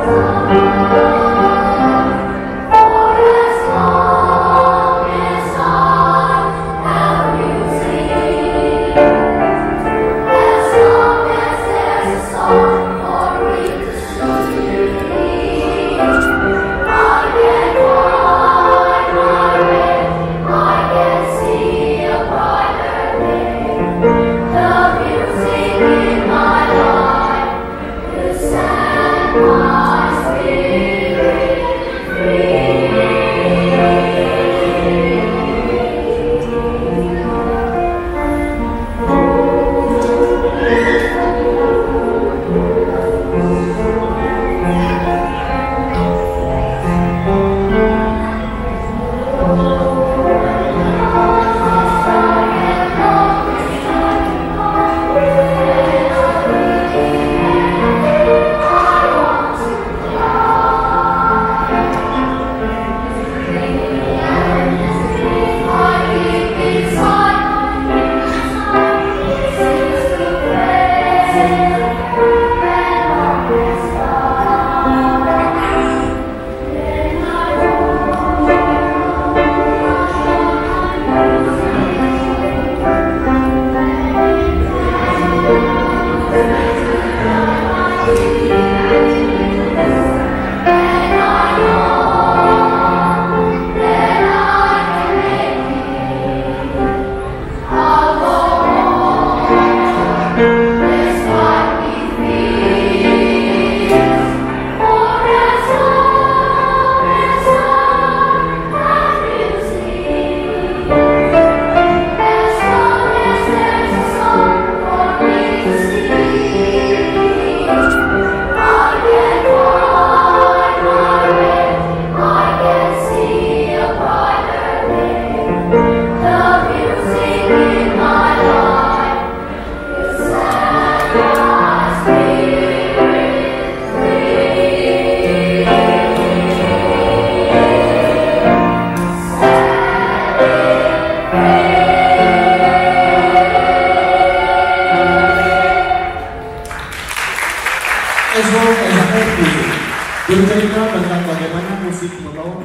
Música as well as a whole music. Bercerita tentang bagaimana musik membawa